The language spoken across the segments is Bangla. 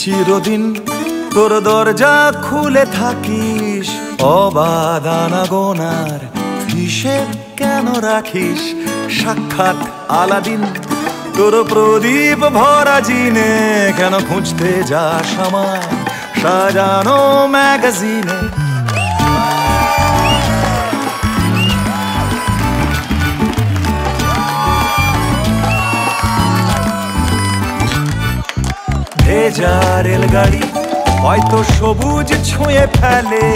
চিরদিন তোর দরজা খুলে থাকিস অবাদানা গোনার হিসেব কেন রাখিস? সাক্ষাৎ আলাদিন, তোর প্রদীপ ভরা জিনে কেন খুঁজতে যাস আমার সাজানো ম্যাগাজিনে ভেজা রেলগাড়ি হয়তো সবুজ ছুঁয়ে ফেলে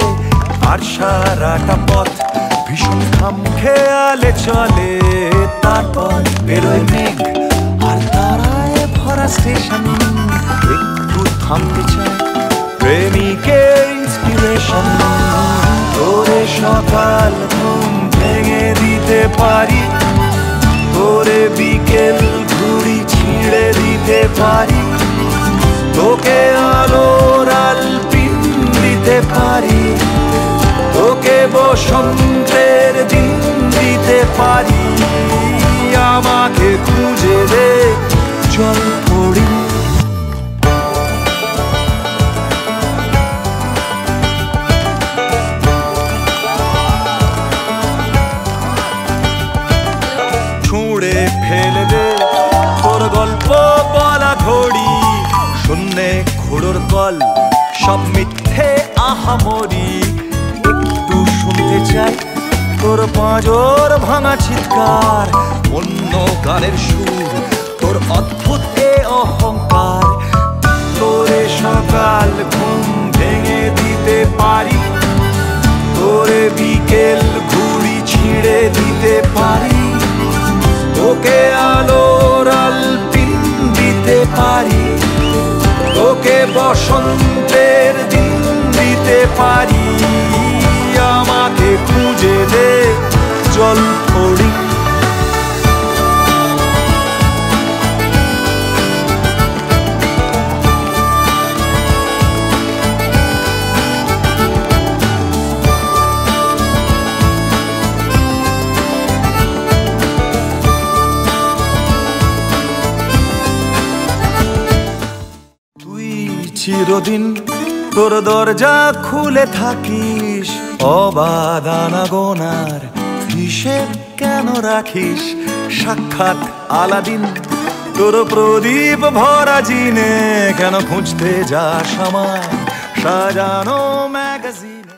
আর সারাটা পথ ভীষণ খাম খেয়ালে চলে। তারপর বেরোয় মেঘ, আর তারায় ভরা স্টেশন একটু থামতে চায় ইন্সপিরেশন তোরে সকাল ঘুম ভেঙে দিতে পারি, তোরে বিকেল ঘুড়ি ছিঁড়ে দিতে পারি। দিতে পারি। তোকে বসন্তের দিন দিতে পারি। আমাকে খুঁজে দে জল পড়ি। ছুঁড়ে ফেলে দে তোর গল্প বলা ঘড়ি। শূন্যে খুড়োর কল, সব মিথ্যে একটু শুনতে চাই। তোর পাঁজর ভাঙা চিৎকার, অন্য গানের সুর। তোর অহংকার, তোরে সকাল ঘুম ভেঙে দিতে পারি। তোরে বিকেল ঘুড়ি ছিঁড়ে দিতে পারি। তোকে আলোর আলপিন দিতে পারি। তোকে দিতে পারি আমাকে খুঁজে দে জল পড়ি চিরদিন তোর দরজা খুলে থাকিস অবাদানা গোনার হিসেব কেন রাখিস? সাক্ষাৎ আলাদিন, তোর প্রদীপ ভরা জিনে কেন খুঁজতে যাস আমার সাজানো ম্যাগাজিন।